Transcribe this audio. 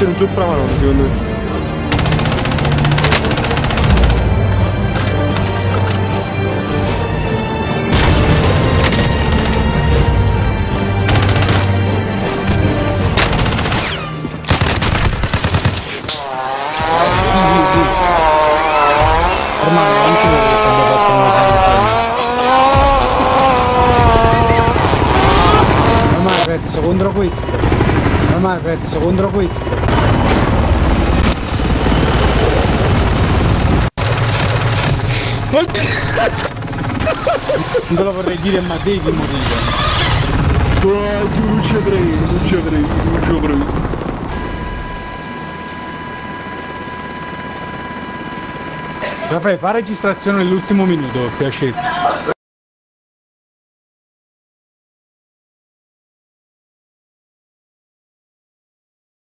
essere un sopravalore secondo me. Ormai perso contro questo. Ormai hai perso contro questo. Non te lo vorrei dire ma devi morire. Oh, non ci avrei, non ci avrei, non ci avrei. Raffaele, fa registrazione nell'ultimo minuto, piacere.